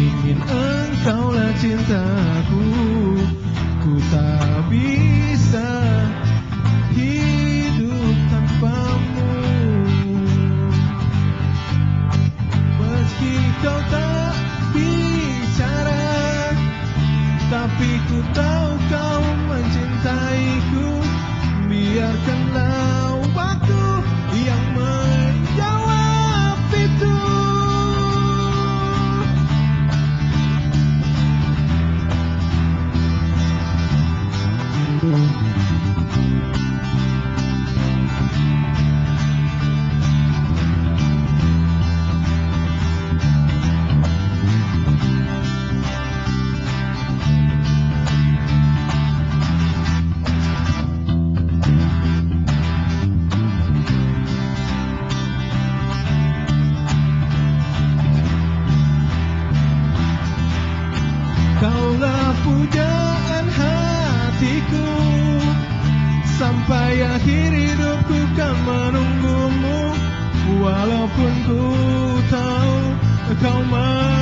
ingin engkaulah cintaku Ku tak bisa hidup tanpamu. Meski kau tak bicara Tapi ku tahu Mm-hmm. Sampai akhir hidupku kan menunggumu. Walaupun ku tahu kau masih